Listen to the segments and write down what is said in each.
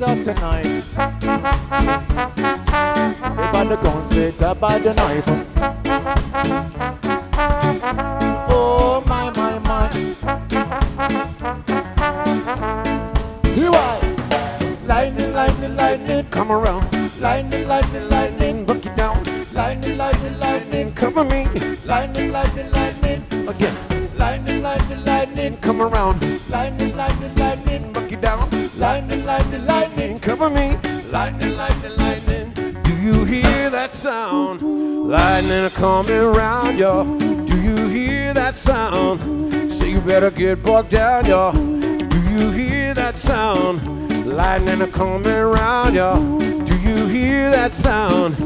you tonight. Everybody gun say that by the knife. Oh my my my. Here I. Lightning, lightning, lightning, come around. Lightning, lightning, lightning, buck it down. Lightning, lightning, lightning, cover me. Lightning, lightning, lightning, again. Lightning, lightning, lightning, come around. Lightning, lightning, lightning, buck it down. Lightning, lightning, cover me. Lightning, lightning, lightning. Do you hear that sound? Lightning coming around, y'all. Do you hear that sound? So you better get bucked down, y'all. Do you hear that sound? Lightning coming around, y'all. Do you hear that sound?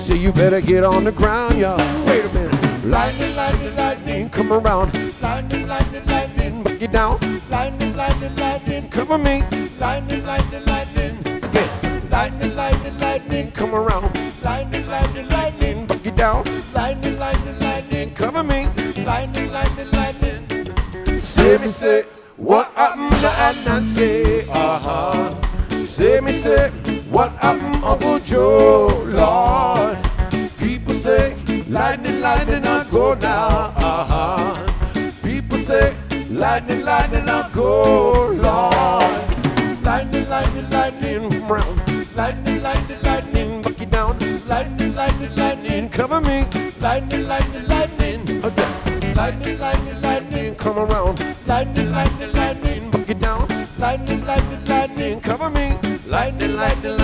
So you better get on the ground, y'all. Wait a minute. Lightning, lightning, lightning, come around. Lightning, lightning, lightning, Buck down. lightning, lightning, lightning, Cover me. lightning, Come around. lightning, lightning, lightning, Buck it down. lightning, lightning, lightning, Cover me. lightning, lightning, lightning. Say me say, what happened to Aunt Nancy? Uh-huh. Say me say, what happened Uncle Joe? Lord. People say, lightning, lightning, I go now. Uh-huh. People say, lightning, lightning, I go, Lord. Lightning, lightning, lightning, Lightning round, lightning, lightning, lightning, cover me. lightning, lightning, lightning, Again, lightning, lightning, lightning, come around, lightning, lightning, lightning, buck it down, lightning, lightning, lightning, cover me. lightning, lightning, lightning.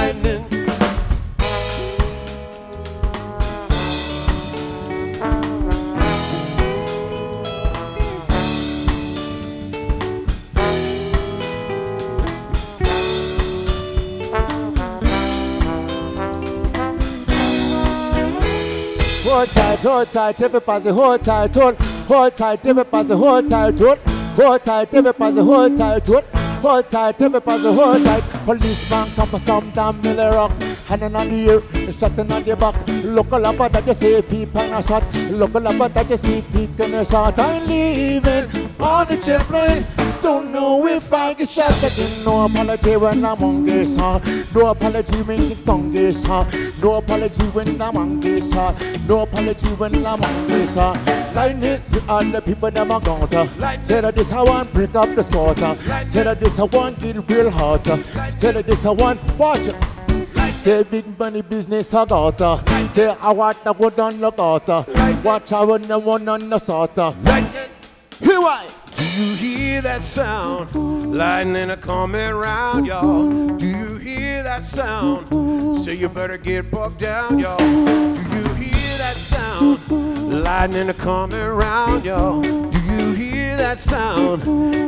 Hold tight, hold tight, everybody hold tight, hold, hold tight, everybody hold tight, hold, hold tight, everybody hold tight, hold, hold tight, everybody hold tight. Policeman come for some damn Miller rock, hanging on the ear, shotting on the back. Local up that you see people in a shot, local up that you see people in a shot. I'm leaving on the plane. Don't know if I get shot again. No apology when I'm on this, huh? No apology when it's fungus, huh? No apology when I'm on this, huh? No apology when I'm on this, huh? Lightning to all the people that gone to. Say that this I want break up the huh? Say that this I want get real hot? Say that this I want watch it. Say big money business I got uh. Say I want to go down the gutter Watch I run the one on the sort uh. Here I Do you hear that sound? Lightning a coming around, y'all. Do you hear that sound? So you better get bucked down, y'all. Do you hear that sound? Lightning a coming around, y'all. Do you hear that sound?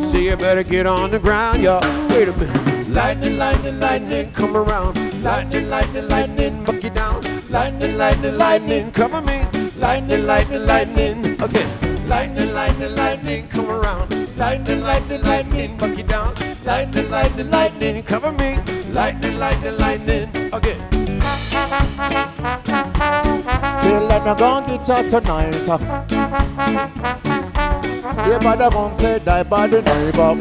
So you better get on the ground, y'all. Wait a minute. Lightning, lightning, lightning Come around. Lightning, lightning, lightning Buck you down. Lightning, lightning, lightning Cover me. Lightning, lightning, lightning Again. Lightning, lightning, lightning Come around. Lightning, lightning, lightning Buck you down. Lightning, lightning, lightning Cover me. Lightning, lightning, lightning Again. Say let me go get you tonight uh. Everybody gon' say die by the neighbor